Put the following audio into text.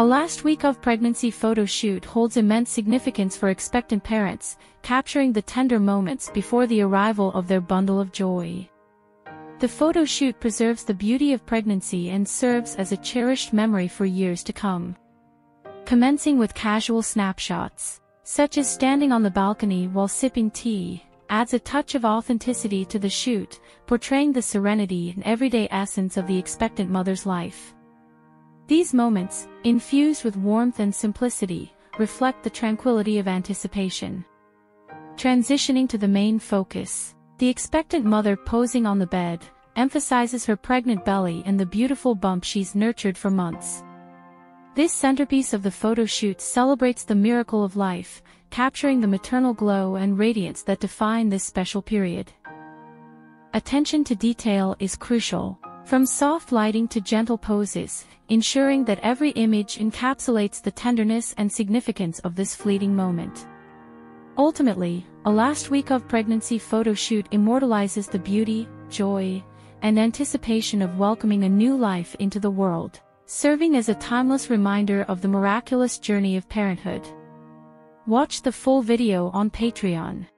A last week of pregnancy photo shoot holds immense significance for expectant parents, capturing the tender moments before the arrival of their bundle of joy. The photo shoot preserves the beauty of pregnancy and serves as a cherished memory for years to come. Commencing with casual snapshots, such as standing on the balcony while sipping tea, adds a touch of authenticity to the shoot, portraying the serenity and everyday essence of the expectant mother's life. These moments, infused with warmth and simplicity, reflect the tranquility of anticipation. Transitioning to the main focus, the expectant mother posing on the bed, emphasizes her pregnant belly and the beautiful bump she's nurtured for months. This centerpiece of the photo shoot celebrates the miracle of life, capturing the maternal glow and radiance that define this special period. Attention to detail is crucial, from soft lighting to gentle poses, ensuring that every image encapsulates the tenderness and significance of this fleeting moment. Ultimately, a last week of pregnancy photo shoot immortalizes the beauty, joy, and anticipation of welcoming a new life into the world, serving as a timeless reminder of the miraculous journey of parenthood. Watch the full video on Patreon.